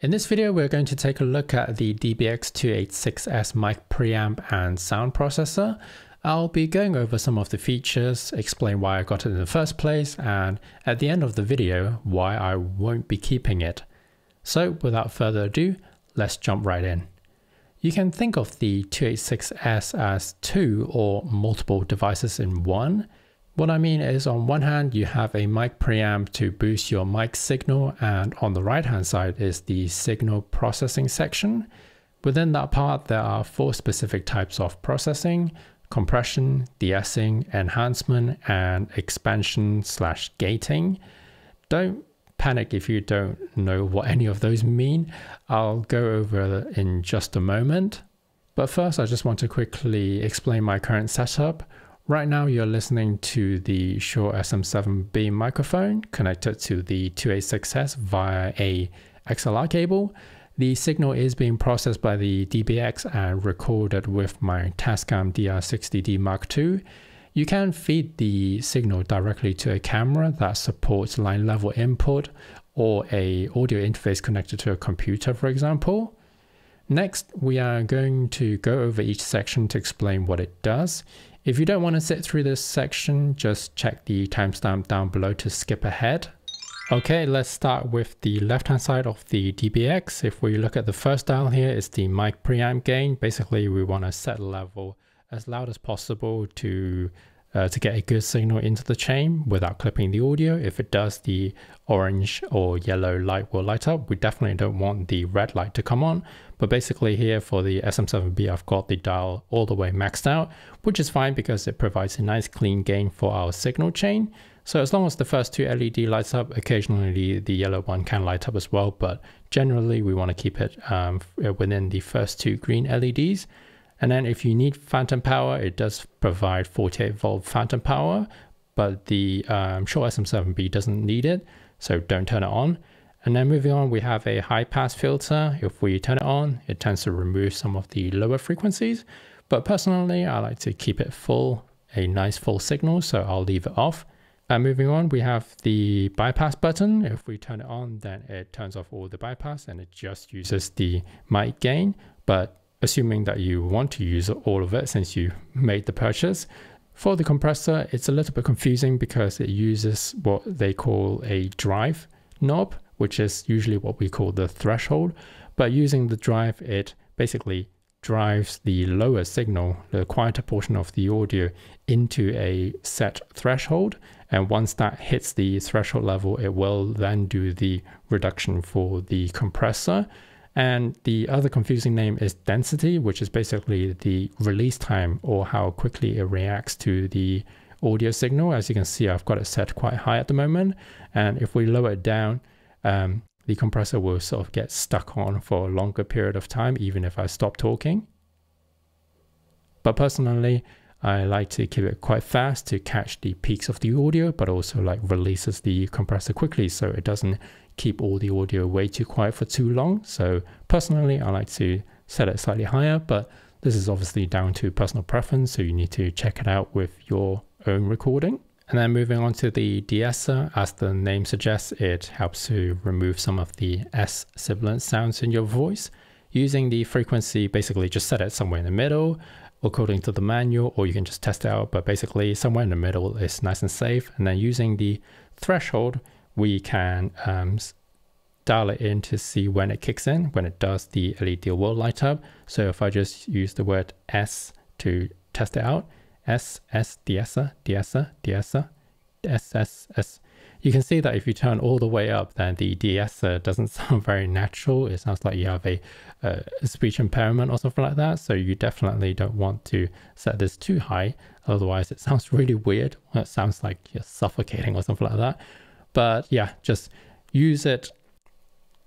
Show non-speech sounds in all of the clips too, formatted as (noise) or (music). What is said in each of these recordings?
In this video, we're going to take a look at the DBX286S mic preamp and sound processor. I'll be going over some of the features, explain why I got it in the first place, and at the end of the video, why I won't be keeping it. So without further ado, let's jump right in. You can think of the 286S as two or multiple devices in one. What I mean is on one hand, you have a mic preamp to boost your mic signal and on the right hand side is the signal processing section. Within that part, there are four specific types of processing, compression, de-essing, enhancement, and expansion slash gating. Don't panic if you don't know what any of those mean. I'll go over in just a moment. But first, I just want to quickly explain my current setup. Right now you're listening to the Shure SM7B microphone connected to the 286S via a XLR cable. The signal is being processed by the DBX and recorded with my Tascam DR60D Mark II. You can feed the signal directly to a camera that supports line level input or a audio interface connected to a computer, for example. Next, we are going to go over each section to explain what it does. If you don't want to sit through this section, just check the timestamp down below to skip ahead. Okay, let's start with the left-hand side of the DBX. If we look at the first dial here, it's the mic preamp gain. Basically, we want to set level as loud as possible to uh, to get a good signal into the chain without clipping the audio. If it does, the orange or yellow light will light up. We definitely don't want the red light to come on. But basically here for the SM7B, I've got the dial all the way maxed out, which is fine because it provides a nice clean gain for our signal chain. So as long as the first two LED lights up, occasionally the yellow one can light up as well, but generally we want to keep it um, within the first two green LEDs. And then if you need phantom power, it does provide 48 volt phantom power, but the um, Shure SM7B doesn't need it, so don't turn it on. And then moving on, we have a high pass filter. If we turn it on, it tends to remove some of the lower frequencies. But personally, I like to keep it full, a nice full signal, so I'll leave it off. And moving on, we have the bypass button. If we turn it on, then it turns off all the bypass and it just uses the mic gain. But assuming that you want to use all of it since you made the purchase. For the compressor, it's a little bit confusing because it uses what they call a drive knob, which is usually what we call the threshold. But using the drive, it basically drives the lower signal, the quieter portion of the audio, into a set threshold. And once that hits the threshold level, it will then do the reduction for the compressor. And the other confusing name is density, which is basically the release time or how quickly it reacts to the audio signal. As you can see, I've got it set quite high at the moment. And if we lower it down, um, the compressor will sort of get stuck on for a longer period of time, even if I stop talking. But personally, I like to keep it quite fast to catch the peaks of the audio, but also like releases the compressor quickly so it doesn't keep all the audio way too quiet for too long. So personally, I like to set it slightly higher, but this is obviously down to personal preference. So you need to check it out with your own recording. And then moving on to the de-esser, as the name suggests, it helps to remove some of the S sibilant sounds in your voice. Using the frequency, basically just set it somewhere in the middle according to the manual, or you can just test it out. But basically somewhere in the middle is nice and safe. And then using the threshold, we can um, dial it in to see when it kicks in. When it does, the LED will light up. So if I just use the word S to test it out, S, S, de-esser, de-esser, de-esser, S, S, S. You can see that if you turn all the way up, then the de-esser doesn't (laughs) sound very natural. It sounds like you have a, a speech impairment or something like that. So you definitely don't want to set this too high. Otherwise, it sounds (laughs) really weird. It sounds like you're suffocating or something like that. But yeah, just use it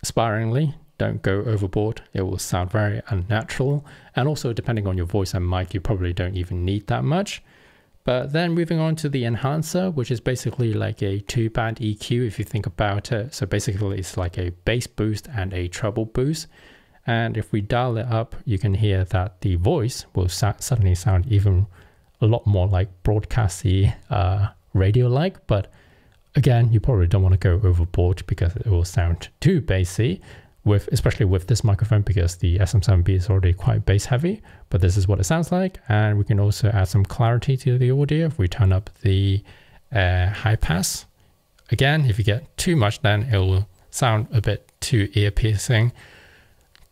sparingly. Don't go overboard. It will sound very unnatural. And also, depending on your voice and mic, you probably don't even need that much. But then moving on to the enhancer, which is basically like a two band EQ if you think about it. So basically, it's like a bass boost and a treble boost. And if we dial it up, you can hear that the voice will sa- suddenly sound even a lot more like broadcasty, uh, radio like. But Again, you probably don't want to go overboard because it will sound too bassy. with especially with this microphone because the SM7B is already quite bass heavy, but this is what it sounds like. And we can also add some clarity to the audio if we turn up the uh, high pass. Again, if you get too much, then it will sound a bit too ear piercing.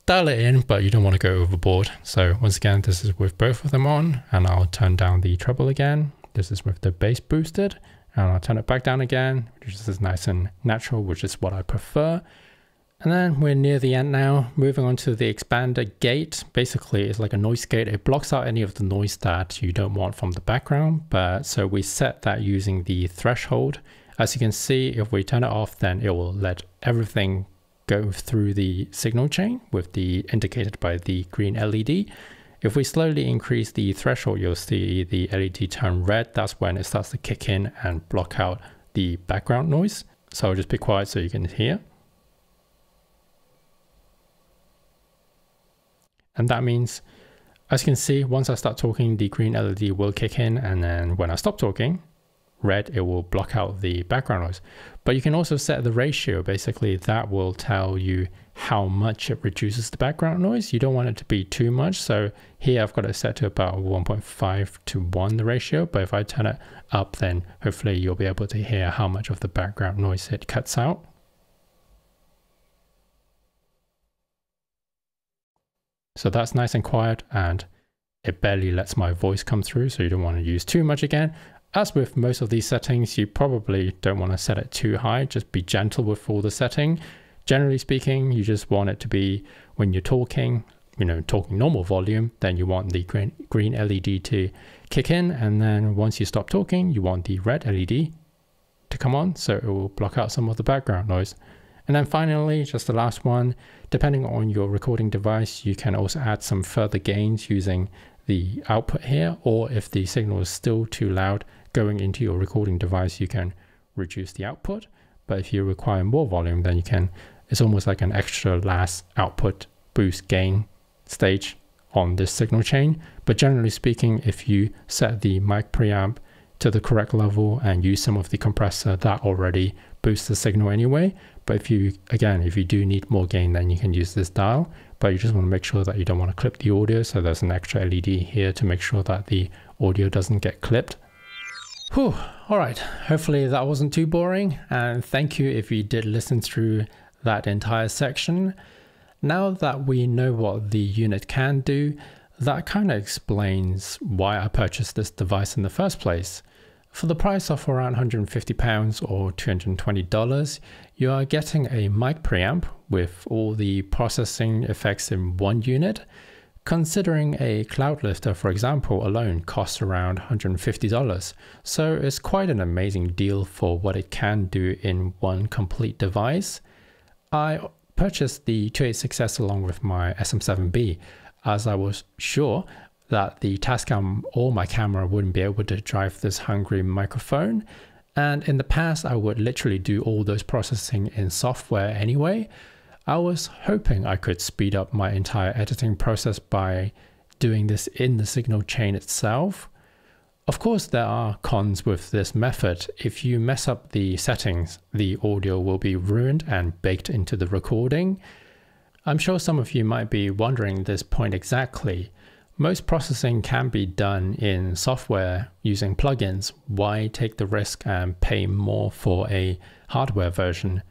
Dial it in, but you don't want to go overboard. So once again, this is with both of them on and I'll turn down the treble again. This is with the bass boosted and I'll turn it back down again, which is nice and natural, which is what I prefer. And then we're near the end now, moving on to the expander gate. Basically, it's like a noise gate. It blocks out any of the noise that you don't want from the background. But so we set that using the threshold. As you can see, if we turn it off, then it will let everything go through the signal chain with the indicated by the green LED. If we slowly increase the threshold, you'll see the LED turn red. That's when it starts to kick in and block out the background noise. So I'll just be quiet so you can hear. And that means, as you can see, once I start talking, the green LED will kick in. And then when I stop talking, red, it will block out the background noise. But you can also set the ratio. Basically, that will tell you how much it reduces the background noise. You don't want it to be too much. So here I've got it set to about 1.5 to 1 the ratio. But if I turn it up, then hopefully you'll be able to hear how much of the background noise it cuts out. So that's nice and quiet and it barely lets my voice come through. So you don't want to use too much again. As with most of these settings, you probably don't want to set it too high. Just be gentle with all the setting. Generally speaking, you just want it to be when you're talking, you know, talking normal volume, then you want the green, green LED to kick in. And then once you stop talking, you want the red LED to come on. So it will block out some of the background noise. And then finally, just the last one, depending on your recording device, you can also add some further gains using the output here, or if the signal is still too loud going into your recording device, you can reduce the output. But if you require more volume, then you can, it's almost like an extra last output boost gain stage on this signal chain. But generally speaking, if you set the mic preamp to the correct level and use some of the compressor that already boosts the signal anyway. But if you, again, if you do need more gain, then you can use this dial, but you just want to make sure that you don't want to clip the audio. So there's an extra LED here to make sure that the audio doesn't get clipped. Whew, all right. Hopefully that wasn't too boring. And thank you if you did listen through that entire section. Now that we know what the unit can do, that kind of explains why I purchased this device in the first place. For the price of around £150 or $220, you are getting a mic preamp with all the processing effects in one unit. Considering a Cloudlifter, for example, alone costs around $150, so it's quite an amazing deal for what it can do in one complete device. I purchased the 286S along with my SM7B as I was sure that the Tascam or my camera wouldn't be able to drive this hungry microphone. And in the past, I would literally do all those processing in software anyway. I was hoping I could speed up my entire editing process by doing this in the signal chain itself. Of course, there are cons with this method. If you mess up the settings, the audio will be ruined and baked into the recording. I'm sure some of you might be wondering this point exactly. Most processing can be done in software using plugins. Why take the risk and pay more for a hardware version?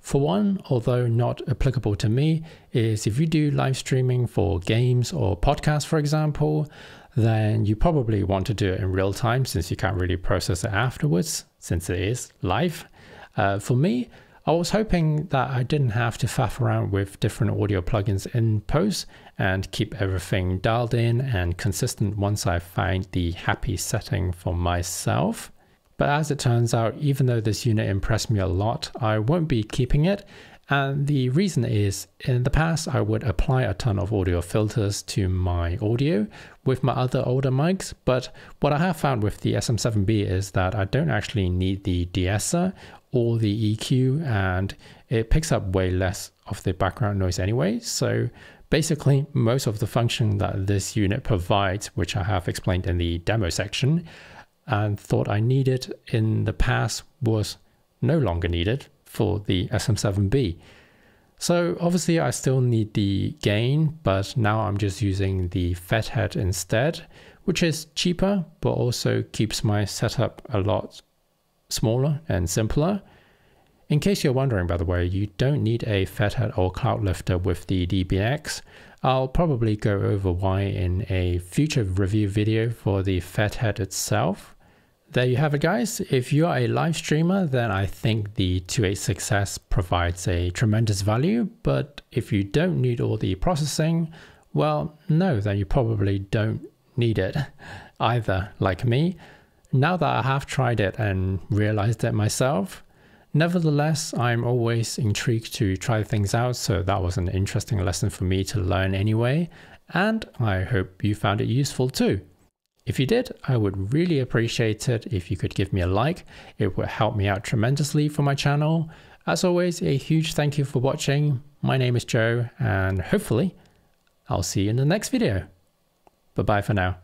For one, although not applicable to me, is if you do live streaming for games or podcasts, for example, then you probably want to do it in real time since you can't really process it afterwards, since it is live. Uh, for me, I was hoping that I didn't have to faff around with different audio plugins in post and keep everything dialed in and consistent once I find the happy setting for myself. But as it turns out, even though this unit impressed me a lot, I won't be keeping it. And the reason is, in the past, I would apply a ton of audio filters to my audio with my other older mics. But what I have found with the SM7B is that I don't actually need the de-esser or the EQ and it picks up way less of the background noise anyway. So basically most of the function that this unit provides, which I have explained in the demo section and thought I needed in the past was no longer needed for the SM7B. So obviously I still need the gain, but now I'm just using the FetHead instead, which is cheaper, but also keeps my setup a lot smaller and simpler. In case you're wondering, by the way, you don't need a FetHead or cloud lifter with the DBX. I'll probably go over why in a future review video for the FetHead itself. There you have it guys. If you are a live streamer, then I think the 286S provides a tremendous value, but if you don't need all the processing, well, no, then you probably don't need it (laughs) either, like me. Now that I have tried it and realized it myself, nevertheless, I'm always intrigued to try things out, so that was an interesting lesson for me to learn anyway, and I hope you found it useful too. If you did, I would really appreciate it if you could give me a like. It would help me out tremendously for my channel. As always, a huge thank you for watching. My name is Joe, and hopefully, I'll see you in the next video. Bye bye for now.